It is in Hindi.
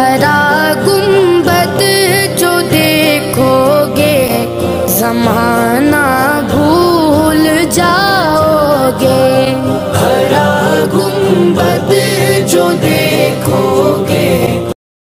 हरा गुंबद जो देखोगे जमाना भूल जाओगे। हरा गुंबद जो देखोगे